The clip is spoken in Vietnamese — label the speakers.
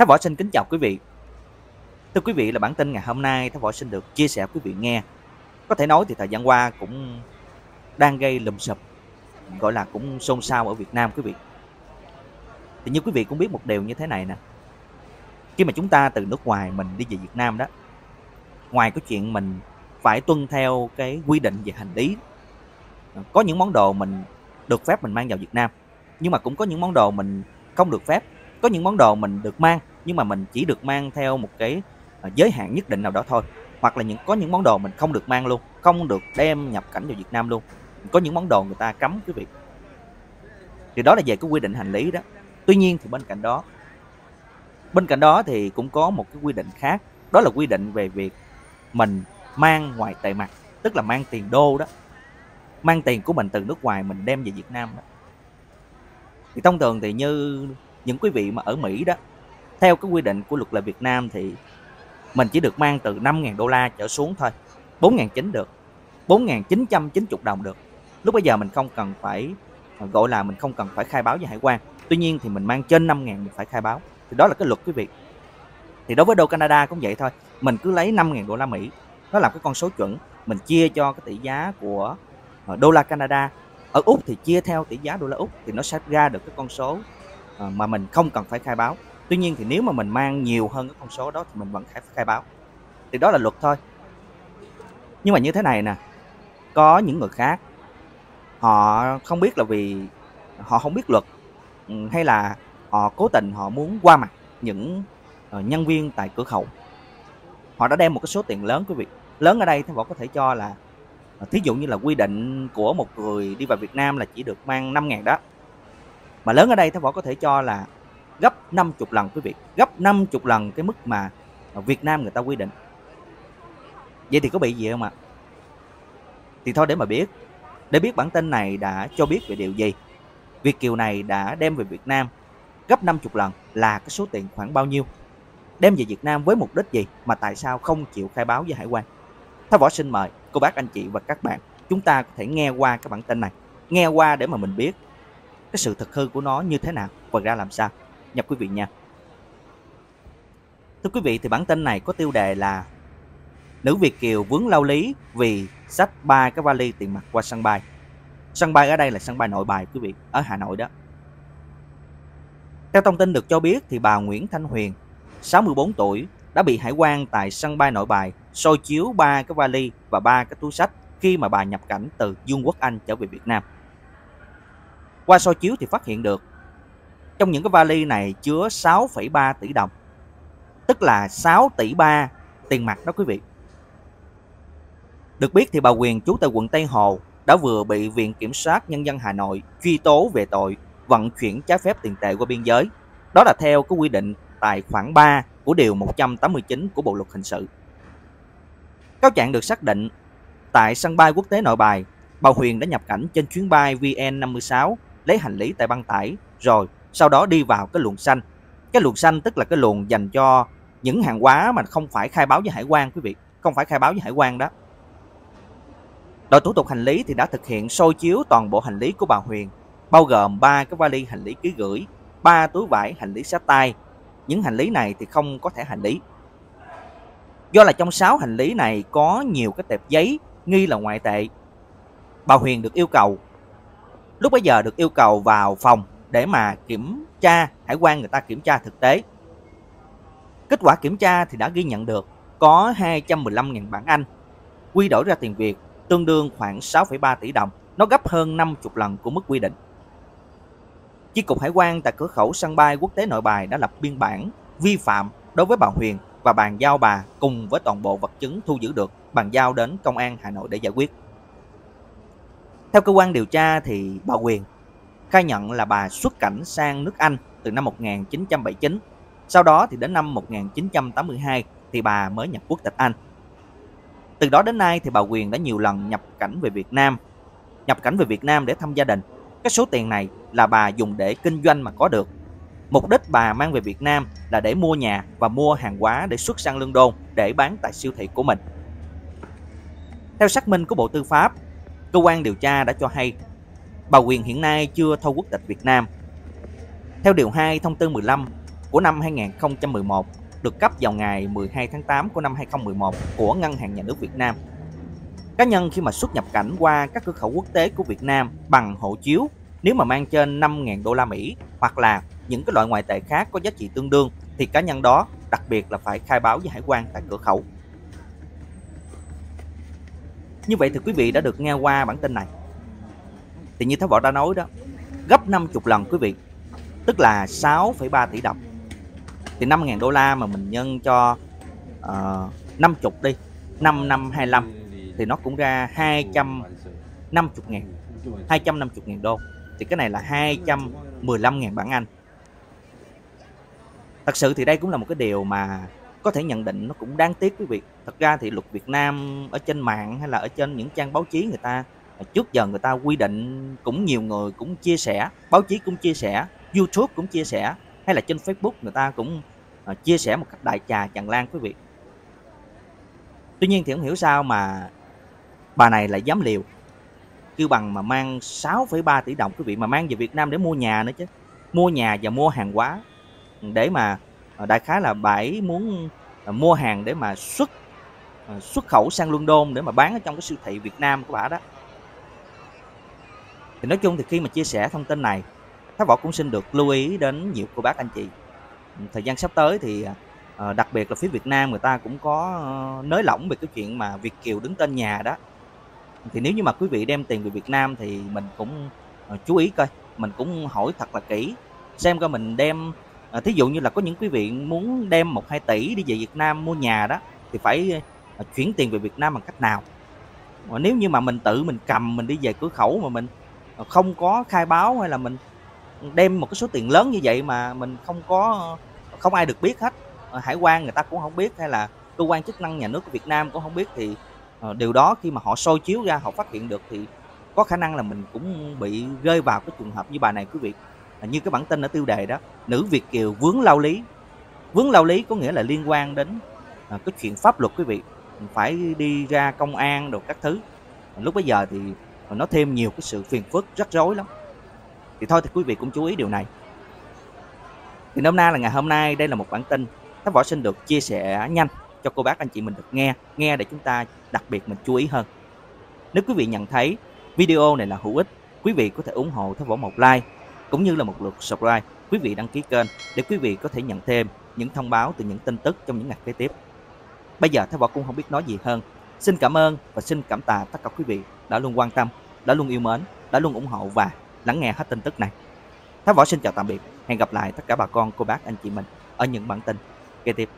Speaker 1: Thái Võ xin kính chào quý vị. Thưa quý vị là bản tin ngày hôm nay Thái Võ xin được chia sẻ quý vị nghe. Có thể nói thì thời gian qua cũng đang gây lùm xùm, gọi là cũng xôn xao ở Việt Nam quý vị. Thì như quý vị cũng biết một điều như thế này nè. Khi mà chúng ta từ nước ngoài mình đi về Việt Nam đó, ngoài cái chuyện mình phải tuân theo cái quy định về hành lý, có những món đồ mình được phép mình mang vào Việt Nam, nhưng mà cũng có những món đồ mình không được phép có những món đồ mình được mang nhưng mà mình chỉ được mang theo một cái à, giới hạn nhất định nào đó thôi. Hoặc là những, có những món đồ mình không được mang luôn, không được đem nhập cảnh vào Việt Nam luôn. Có những món đồ người ta cấm, quý vị. Thì đó là về cái quy định hành lý đó. Tuy nhiên thì bên cạnh đó, bên cạnh đó thì cũng có một cái quy định khác. Đó là quy định về việc mình mang ngoài tệ mặt, tức là mang tiền đô đó. Mang tiền của mình từ nước ngoài mình đem về Việt Nam đó. Thì thông thường thì như những quý vị mà ở Mỹ đó theo cái quy định của luật lệ Việt Nam thì mình chỉ được mang từ 5.000 đô la trở xuống thôi 4.900 được 4.990 đồng được. Lúc bây giờ mình không cần phải à, gọi là mình không cần phải khai báo với hải quan. Tuy nhiên thì mình mang trên 5.000 mình phải khai báo. Thì đó là cái luật quý vị. Thì đối với đô Canada cũng vậy thôi. Mình cứ lấy 5.000 đô la Mỹ, nó là cái con số chuẩn. Mình chia cho cái tỷ giá của à, đô la Canada. Ở Úc thì chia theo tỷ giá đô la Úc thì nó sẽ ra được cái con số à, mà mình không cần phải khai báo tuy nhiên thì nếu mà mình mang nhiều hơn cái con số đó thì mình vẫn phải khai báo. Thì đó là luật thôi. Nhưng mà như thế này nè, có những người khác, họ không biết là vì họ không biết luật ừ, hay là họ cố tình họ muốn qua mặt những ờ, nhân viên tại cửa khẩu. Họ đã đem một cái số tiền lớn, quý vị, lớn ở đây thì họ có thể cho là ờ, thí dụ như là quy định của một người đi vào Việt Nam là chỉ được mang 5 ngàn đó. Mà lớn ở đây thì Võ có thể cho là gấp 50 lần quý vị. Gấp 50 lần cái mức mà Việt Nam người ta quy định. Vậy thì có bị gì không ạ? Thì thôi để mà biết. Để biết bản tin này đã cho biết về điều gì. Việt Kiều này đã đem về Việt Nam gấp 50 lần là cái số tiền khoảng bao nhiêu? Đem về Việt Nam với mục đích gì mà tại sao không chịu khai báo với hải quan? Thái Võ xin mời cô bác, anh chị và các bạn chúng ta có thể nghe qua cái bản tin này. Nghe qua để mà mình biết cái sự thực hư của nó như thế nào và ra làm sao nhập quý vị nha. Thưa quý vị, thì bản tin này có tiêu đề là nữ việt kiều vướng lao lý vì sách ba cái vali tiền mặt qua sân bay. Sân bay ở đây là sân bay nội bài, quý vị, ở hà nội đó. Theo thông tin được cho biết, thì bà Nguyễn Thanh Huyền 64 tuổi, đã bị hải quan tại sân bay nội bài soi chiếu ba cái vali và ba cái túi sách khi mà bà nhập cảnh từ Dương quốc Anh trở về Việt Nam. Qua soi chiếu thì phát hiện được trong những cái vali này chứa 6,3 tỷ đồng. Tức là 6 tỷ 3 tiền mặt đó quý vị. Được biết thì bà Quyền trú tại quận Tây Hồ đã vừa bị Viện Kiểm soát Nhân dân Hà Nội truy tố về tội vận chuyển trái phép tiền tệ qua biên giới. Đó là theo cái quy định tại khoản 3 của Điều 189 của Bộ Luật Hình sự. Cáo trạng được xác định tại sân bay quốc tế Nội Bài, bà Huyền đã nhập cảnh trên chuyến bay VN56 lấy hành lý tại băng tải rồi sau đó đi vào cái luồng xanh. Cái luồng xanh tức là cái luồng dành cho những hàng hóa mà không phải khai báo với hải quan, quý vị. Không phải khai báo với hải quan đó. Đội thủ tục hành lý thì đã thực hiện soi chiếu toàn bộ hành lý của bà Huyền, bao gồm ba cái vali hành lý ký gửi, ba túi vải hành lý sát tay. Những hành lý này thì không có thẻ hành lý. Do là trong 6 hành lý này có nhiều cái tệp giấy nghi là ngoại tệ, bà Huyền được yêu cầu. Lúc bấy giờ được yêu cầu vào phòng để mà kiểm tra hải quan người ta kiểm tra thực tế. Kết quả kiểm tra thì đã ghi nhận được có 215.000 bảng Anh. Quy đổi ra tiền Việt tương đương khoảng 6,3 tỷ đồng. Nó gấp hơn 50 lần của mức quy định. Chi cục Hải quan tại cửa khẩu sân bay quốc tế Nội Bài đã lập biên bản vi phạm đối với bà Huyền và bàn giao bà cùng với toàn bộ vật chứng thu giữ được bàn giao đến công an Hà Nội để giải quyết. Theo cơ quan điều tra thì bà Huyền khai nhận là bà xuất cảnh sang nước Anh từ năm 1979. Sau đó thì đến năm 1982 thì bà mới nhập quốc tịch Anh. Từ đó đến nay thì bà Quyền đã nhiều lần nhập cảnh về Việt Nam, nhập cảnh về Việt Nam để thăm gia đình. Cái số tiền này là bà dùng để kinh doanh mà có được. Mục đích bà mang về Việt Nam là để mua nhà và mua hàng hóa để xuất sang London để bán tại siêu thị của mình. Theo xác minh của Bộ Tư pháp cơ quan điều tra đã cho hay bà Quyền hiện nay chưa thâu quốc tịch Việt Nam. Theo Điều 2 Thông tư 15 của năm 2011 được cấp vào ngày 12 tháng 8 của năm 2011 của Ngân hàng Nhà nước Việt Nam. Cá nhân khi mà xuất nhập cảnh qua các cửa khẩu quốc tế của Việt Nam bằng hộ chiếu, nếu mà mang trên 5.000 đô la Mỹ hoặc là những cái loại ngoại tệ khác có giá trị tương đương, thì cá nhân đó, đặc biệt là phải khai báo với hải quan tại cửa khẩu. Như vậy thì quý vị đã được nghe qua bản tin này. Thì như Thái Võ đã nói đó, gấp 50 lần quý vị, tức là 6,3 tỷ đồng. Thì 5.000 đô la mà mình nhân cho ờ, uh, 50 đi, 5 năm 25 thì nó cũng ra 250 ngàn 250 ngàn đô. Thì cái này là 215 ngàn bảng Anh. Thật sự thì đây cũng là một cái điều mà có thể nhận định nó cũng đáng tiếc quý vị. Thật ra thì luật Việt Nam ở trên mạng hay là ở trên những trang báo chí người ta trước giờ người ta quy định cũng nhiều người cũng chia sẻ báo chí cũng chia sẻ YouTube cũng chia sẻ hay là trên Facebook người ta cũng à, chia sẻ một cách đại trà tràn lan quý vị. Tuy nhiên thì không hiểu sao mà bà này lại dám liều kêu bằng mà mang 6,3 tỷ đồng quý vị mà mang về Việt Nam để mua nhà nữa chứ. Mua nhà và mua hàng hóa để mà à, đại khái là bảy muốn à, mua hàng để mà xuất xuất khẩu sang London để mà bán ở trong cái siêu thị Việt Nam của bà đó thì nói chung thì khi mà chia sẻ thông tin này Thái Võ cũng xin được lưu ý đến nhiều cô bác, anh chị. Thời gian sắp tới thì ờ, đặc biệt là phía Việt Nam người ta cũng có ờ, nới lỏng về cái chuyện mà Việt Kiều đứng tên nhà đó. Thì nếu như mà quý vị đem tiền về Việt Nam thì mình cũng ờ, chú ý coi, mình cũng hỏi thật là kỹ, xem coi mình đem thí dụ như là có những quý vị muốn đem một hai tỷ đi về Việt Nam mua nhà đó, thì phải chuyển tiền về Việt Nam bằng cách nào? Nếu như mà mình tự mình cầm mình đi về cửa khẩu mà mình Ờ, không có khai báo hay là mình đem một cái số tiền lớn như vậy mà mình không có, không ai được biết hết. Ờ, hải quan người ta cũng không biết hay là cơ quan chức năng nhà nước của Việt Nam cũng không biết thì ờ, điều đó khi mà họ soi chiếu ra, họ phát hiện được thì có khả năng là mình cũng bị rơi vào cái trường hợp như bà này quý vị. Như cái bản tin ở tiêu đề đó, nữ Việt kiều vướng lao lý. Vướng lao lý có nghĩa là liên quan đến cái chuyện pháp luật quý vị. Phải đi ra công an đồ các thứ. Lúc bây giờ thì nó thêm nhiều cái sự phiền phức rắc rối lắm. Thì thôi thì quý vị cũng chú ý điều này. Thì hôm nay là ngày hôm nay đây là một bản tin Tháp Võ sinh được chia sẻ nhanh cho cô bác anh chị mình được nghe nghe để chúng ta đặc biệt mình chú ý hơn. Nếu quý vị nhận thấy video này là hữu ích quý vị có thể ủng hộ Tháp Võ một like cũng như là một lượt subscribe, quý vị đăng ký kênh để quý vị có thể nhận thêm những thông báo từ những tin tức trong những ngày kế tiếp. Bây giờ tháp Võ cũng không biết nói gì hơn. Xin cảm ơn và xin cảm tạ tất cả quý vị đã luôn quan tâm, đã luôn yêu mến, đã luôn ủng hộ và lắng nghe hết tin tức này. Thái Võ xin chào tạm biệt, hẹn gặp lại tất cả bà con, cô bác, anh chị mình ở những bản tin kế tiếp.